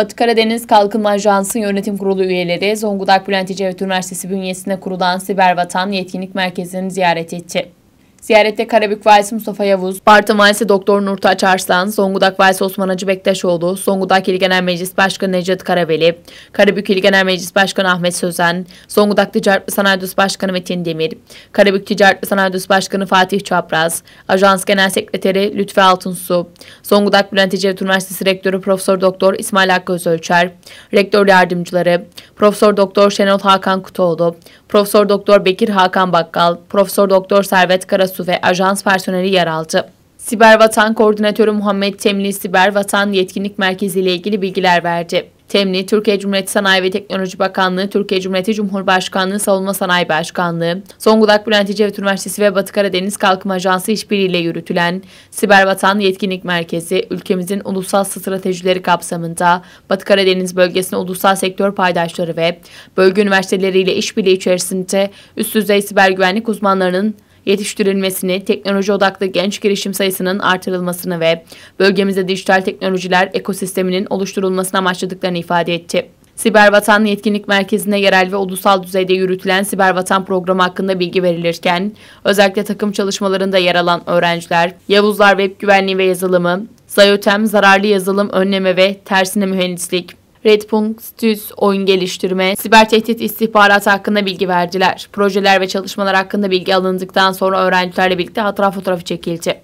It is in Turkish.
Batı Karadeniz Kalkınma Ajansı Yönetim Kurulu üyeleri Zonguldak Bülent Ecevit Üniversitesi bünyesinde kurulan Siber Vatan Yetkinlik Merkezi'ni ziyaret etti. Ziyarette Karabük Valisi Mustafa Yavuz, Bartın Valisi Doktor Nurtaç Arslan, Zonguldak Valisi Osman Hacı Bektaşoğlu, Zonguldak İl Genel Meclis Başkanı Necdet Karaveli, Karabük İl Genel Meclis Başkanı Ahmet Sözen, Zonguldak Ticaret ve Sanayi Odası Başkanı Metin Demir, Karabük Ticaret ve Sanayi Odası Başkanı Fatih Çapraz, Ajans Genel Sekreteri Lütfi Altunsu, Zonguldak Bülent Ecevit Üniversitesi Rektörü Profesör Doktor İsmail Hakkı Özölçer, Rektör Yardımcıları, Profesör Doktor Şenol Hakan Kutoğlu, Profesör Doktor Bekir Hakan Bakkal, Profesör Doktor Servet Karasu ve ajans personeli yer aldı. Siber Vatan Koordinatörü Muhammed Temli Siber Vatan Yetkinlik Merkezi ile ilgili bilgiler verdi. Temli, Türkiye Cumhuriyeti Sanayi ve Teknoloji Bakanlığı, Türkiye Cumhuriyeti Cumhurbaşkanlığı Savunma Sanayi Başkanlığı, Zonguldak Bülent Ecevit Üniversitesi ve Batı Karadeniz Kalkınma Ajansı işbirliğiyle yürütülen Siber Vatan Yetkinlik Merkezi, ülkemizin ulusal stratejileri kapsamında Batı Karadeniz bölgesine ulusal sektör paydaşları ve bölge üniversiteleriyle işbirliği içerisinde üst düzey siber güvenlik uzmanlarının yetiştirilmesini, teknoloji odaklı genç girişim sayısının artırılmasını ve bölgemizde dijital teknolojiler ekosisteminin oluşturulmasını amaçladıklarını ifade etti. Siber Vatan Yetkinlik Merkezi'nde yerel ve ulusal düzeyde yürütülen Siber Vatan programı hakkında bilgi verilirken, özellikle takım çalışmalarında yer alan öğrenciler, Yavuzlar Web Güvenliği ve Yazılımı, Zayotem Zararlı Yazılım Önleme ve Tersine Mühendislik, Redpunk Studios oyun geliştirme, siber tehdit istihbaratı hakkında bilgi verdiler. Projeler ve çalışmalar hakkında bilgi alındıktan sonra öğrencilerle birlikte hatıra fotoğrafı çekildi.